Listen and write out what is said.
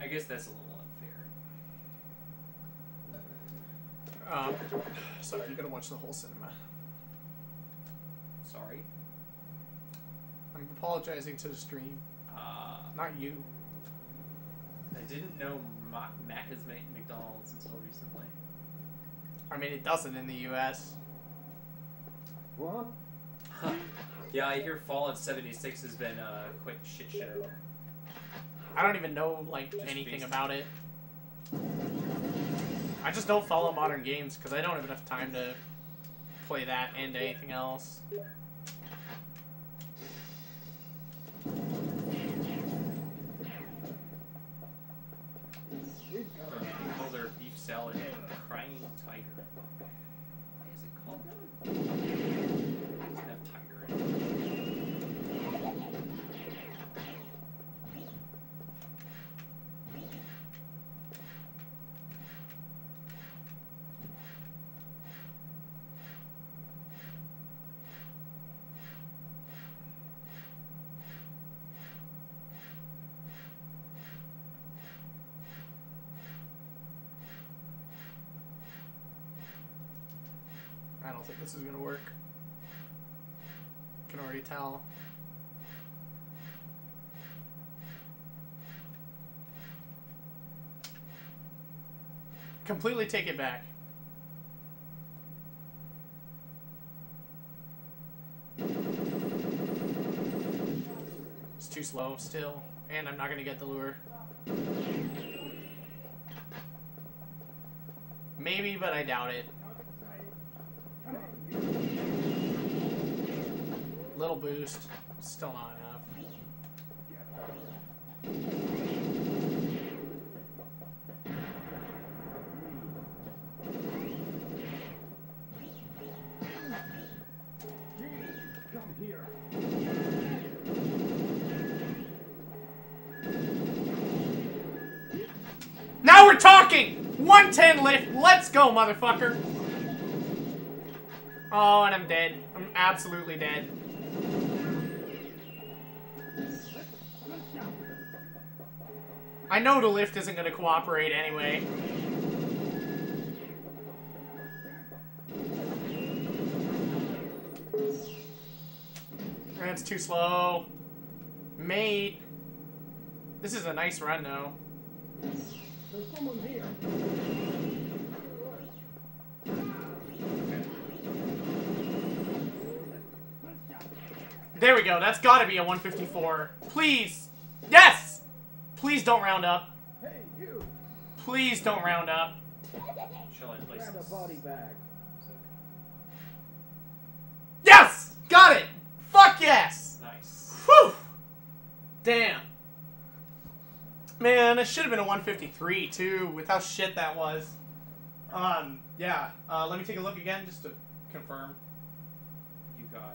I guess that's a little unfair. Um, sorry, you gotta watch the whole cinema. Sorry. I'm apologizing to the stream, Uh, not you. I didn't know Ma- Mac has made McDonald's until recently. I mean, it doesn't in the U.S. What? yeah, I hear Fallout 76 has been a quick shit show. I don't even know like Just anything based- about it. I just don't follow modern games because I don't have enough time to play that and anything else. Call their beef salad crying tiger. Why is it called that? It doesn't have tiger in it. I don't think this is gonna work. Can already tell. Completely take it back. It's too slow still, and I'm not gonna get the lure. Maybe, but I doubt it. Little boost, still not enough. Come here. Now we're talking! 110 lift, let's go, motherfucker! Oh, and I'm dead. I'm absolutely dead. I know the lift isn't gonna cooperate anyway. That's too slow. Mate. This is a nice run, though. There's someone here. There we go. That's got to be a 154. Please. Yes! Please don't round up. Hey, you. Please don't round up. Shall I place Grab a body bag. Yes! Got it! Fuck yes! Nice. Whew! Damn. Man, it should have been a 153 too, with how shit that was. Um, yeah. Uh, let me take a look again just to confirm. You got